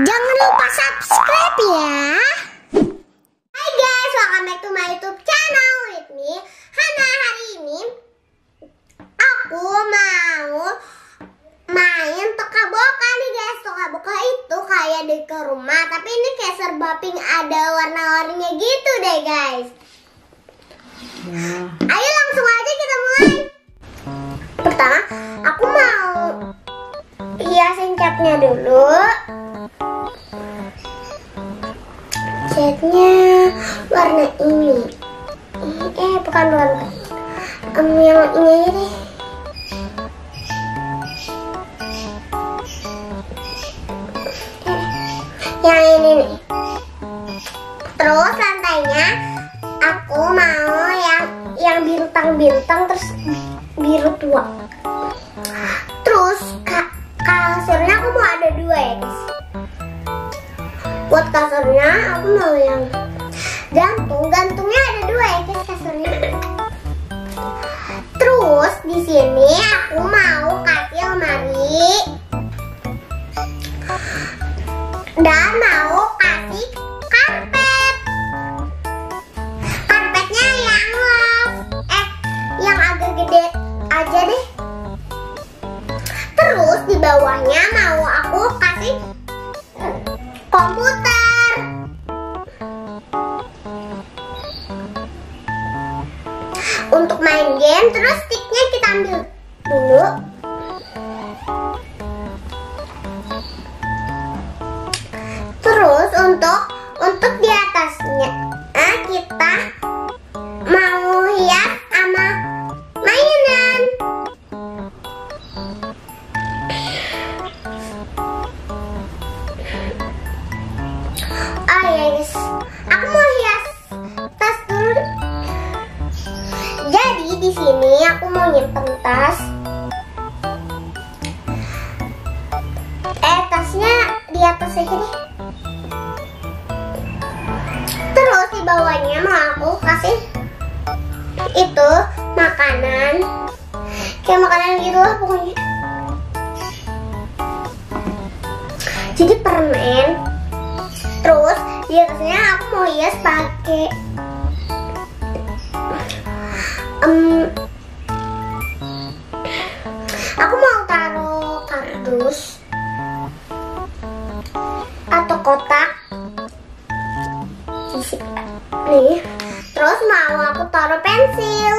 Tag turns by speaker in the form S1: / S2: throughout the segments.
S1: Jangan lupa subscribe ya. Hai guys, welcome back to my YouTube channel with me Hana. Hari ini aku mau main toka-boka nih guys. Toka-boka itu kayak di ke rumah, tapi ini kayak serba pink ada warna-warninya gitu deh guys. Ayo langsung aja kita mulai. Pertama, aku mau hiasin catnya dulu. Catnya warna ini. Eh, bukan warna. Um, yang ini aja deh. Eh, yang ini nih. Terus lantainya aku mau yang yang bintang-bintang terus biru tua. Gantung, gantungnya ada dua ya guys kasurnya. Terus di sini aku mau kasih lemari dan mau kasih karpet. Karpetnya yang love, eh yang agak gede aja deh. Terus di bawahnya mau aku kasih main game, terus sticknya kita ambil dulu. Terus untuk Eh tasnya di atas aja deh. Terus di bawahnya mau aku kasih itu makanan kayak makanan gitu lah pokoknya. Jadi permen Terus di atasnya aku mau hias pakai em, nih. Terus mau aku taruh pensil.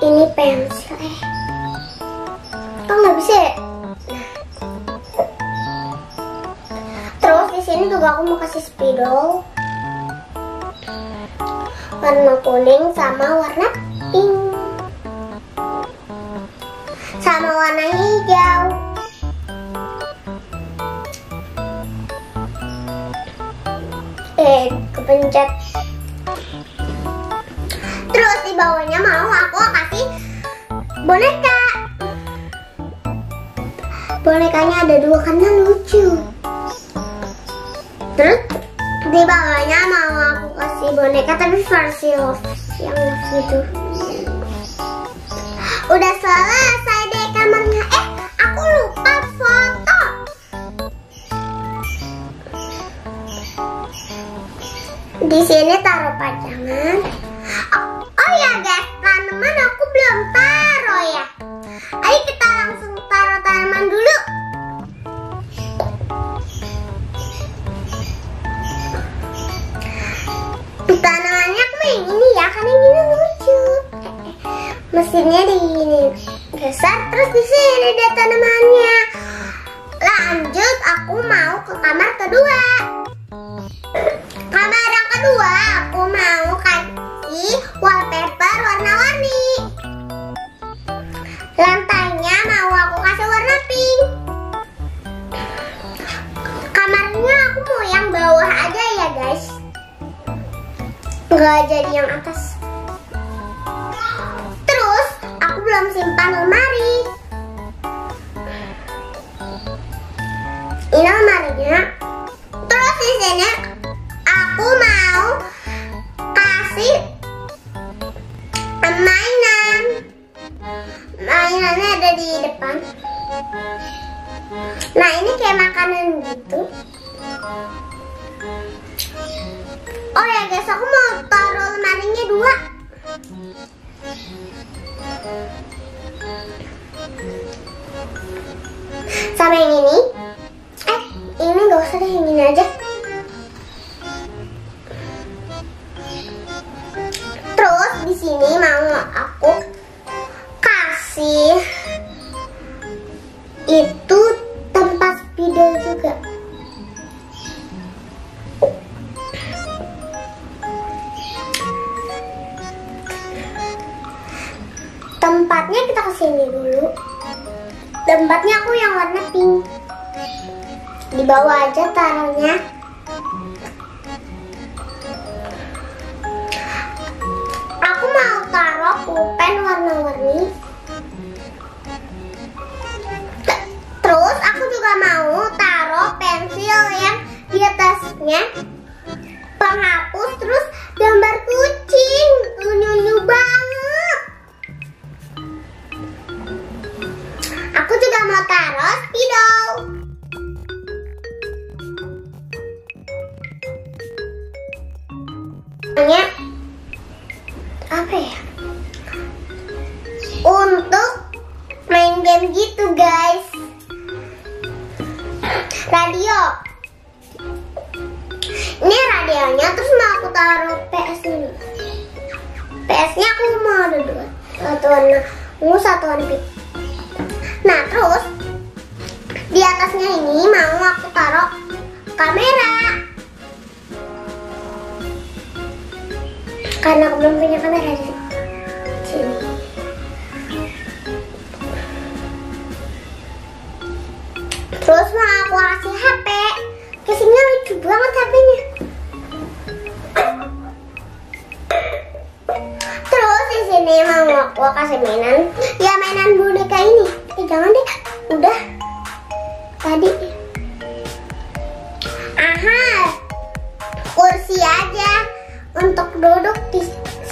S1: Ini pensil eh. Kok nggak bisa ya? Terus di sini juga aku mau kasih spidol warna kuning sama warna pink sama warna hijau. Kepencet. Terus di bawahnya mau aku kasih boneka. Bonekanya ada dua karena lucu. Terus di bawahnya mau aku kasih boneka tapi versi yang gitu. Udah selesai Di sini taruh pajangan. Oh, oh ya guys, tanaman aku belum taruh ya. Ayo kita langsung taruh tanaman dulu. Tanamannya aku yang ini ya, karena ini lucu. Mesinnya di ini geser, terus di sini ada tanamannya. Lanjut, aku mau ke kamar kedua. Kedua, aku mau kasih wallpaper warna-warni. Lantainya mau aku kasih warna pink. Kamarnya aku mau yang bawah aja ya guys. Nggak jadi yang atas. Terus aku belum simpan lemari. Ini lemarinya. Terus di sini makanan gitu. Oh ya guys, aku mau taruh lemarinya dua. Sama yang ini. Eh, ini gak usah deh, yang ini aja. Terus di sini Tempatnya kita ke sini dulu. Tempatnya aku yang warna pink. Di bawah aja taruhnya. Aku mau taruh pulpen warna-warni. Terus aku juga mau taruh pensil yang di atasnya penghapus terus gambar kucing Aku juga mau taruh Karena aku belum punya kamera di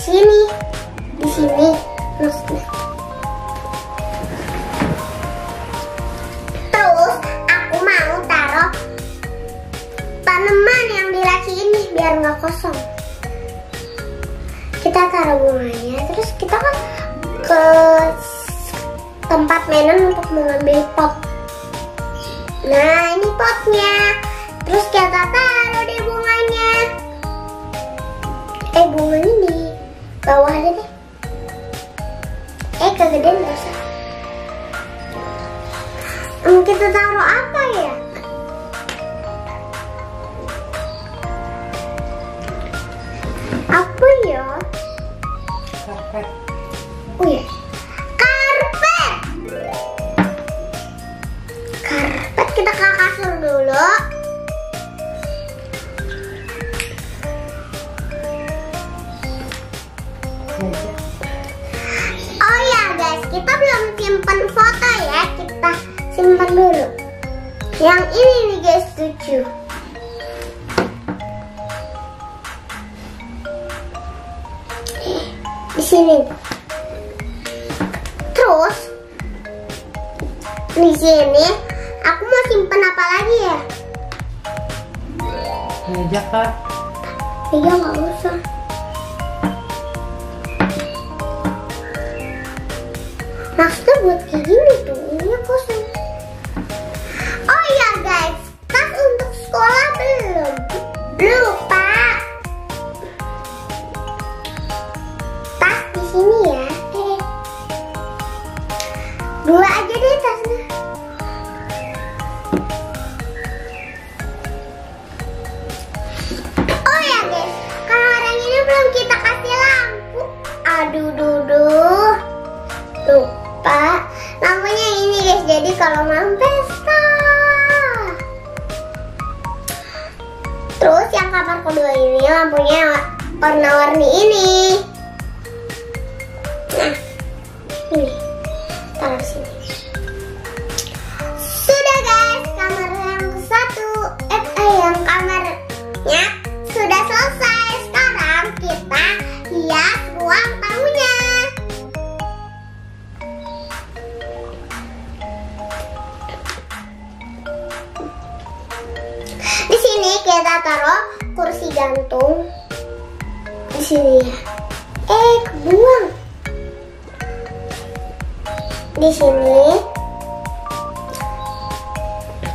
S1: sini. Di sini. Maksudnya. Terus aku mau taruh tanaman yang di laci ini biar nggak kosong. Kita taruh bunganya, terus kita kan ke tempat mainan untuk mengambil pot. Nah ini potnya, terus kita taruh di bunganya. Eh bunganya bawah aja deh. Eh kegedean nggak usah. Kita taruh apa ya? Apa ya?
S2: Karpet.
S1: Ini guys lucu. Di sini. Terus di sini aku mau simpan apa lagi ya?
S2: Meja kak.
S1: Iya nggak usah. Maksudnya buat kayak gini tuh, ini kosong. Untuk sekolah belum. Ini. Taruh sini.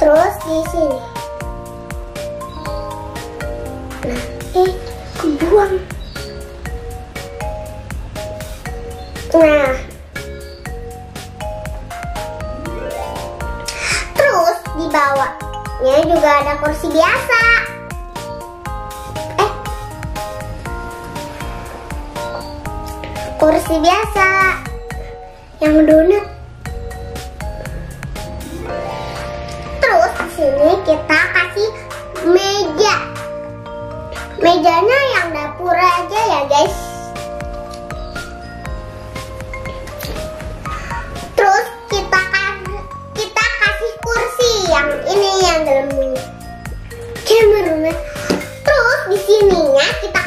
S1: terus di sini. Nah eh kebuang nah. Terus di bawahnya juga ada kursi biasa. Eh. Kursi biasa. Yang donat Mejanya yang dapur aja ya guys. Terus kita kita kasih kursi yang ini yang dalam ini. Terus di sininya kita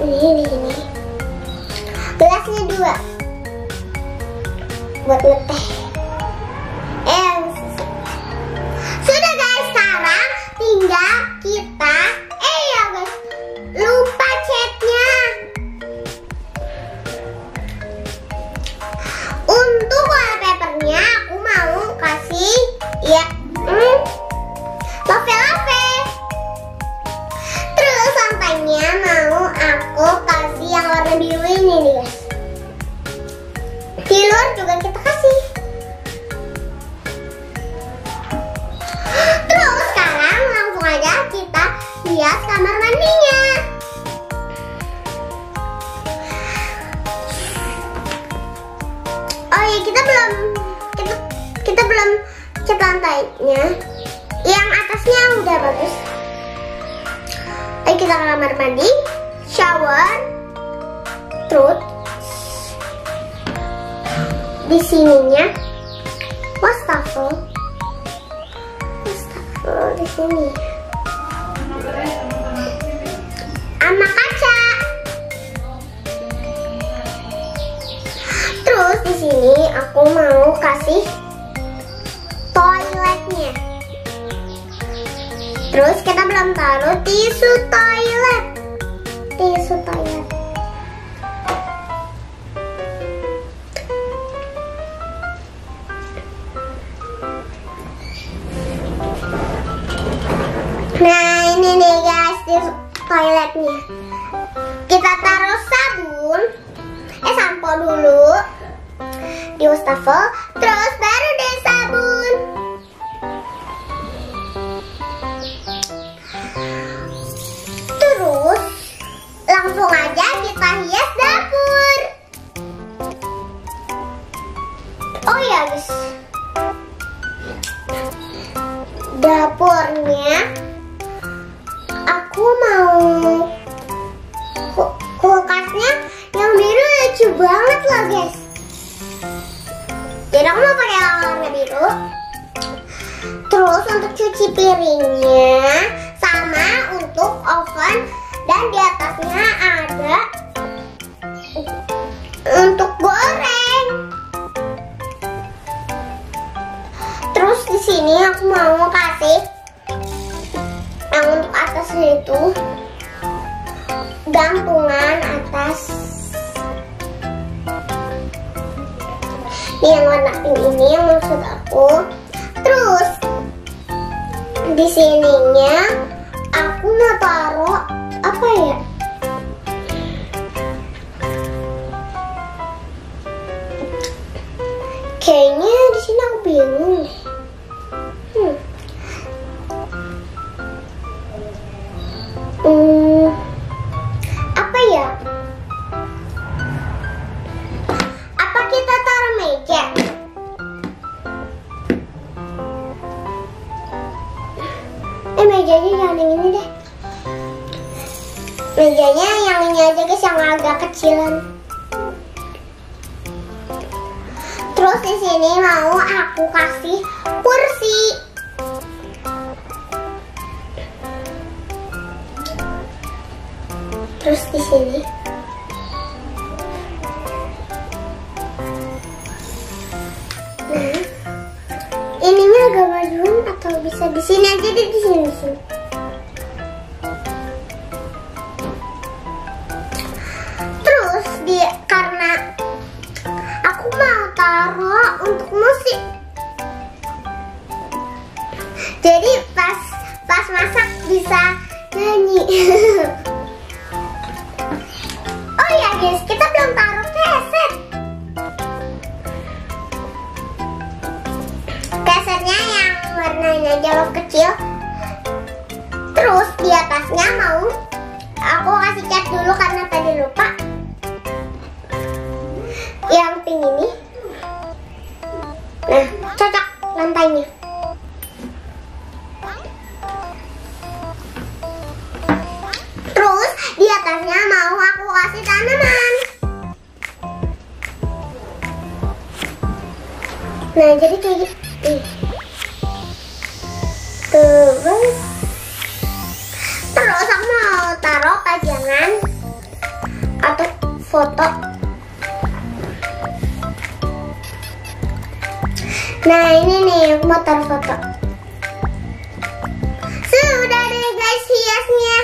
S1: ini ini ini. Gelasnya dua. Buat ngeteh di sininya. Wastafel. Wastafel di sini. Sama kaca. Terus di sini aku mau kasih toiletnya. Terus kita belum taruh tisu toilet. Tisu toilet. Nah ini nih guys di toiletnya. Kita taruh sabun, eh sampo dulu di wastafel, terus baru deh sabun. Terus langsung aja kita hias dapur. Oh ya guys, dapurnya cuci piringnya sama untuk oven dan di atasnya ada untuk goreng. Terus di sini aku mau kasih yang untuk atasnya itu gantungan atas yang warna pink ini yang maksud aku terus di sininya aku mau taruh apa ya? Kayaknya di sini aku bingung hmm. Hmm, mejanya jangan yang ini deh. Mejanya yang ini aja guys yang agak kecilan. Terus di sini mau aku kasih kursi. Terus di sini. Bisa di sini aja deh di sini sini. Terus di karena aku mau taruh untuk musik. Jadi pas pas masak bisa nyanyi. jauh kecil. Terus di atasnya mau Nah ini nih taruh foto. Sudah deh guys hiasnya.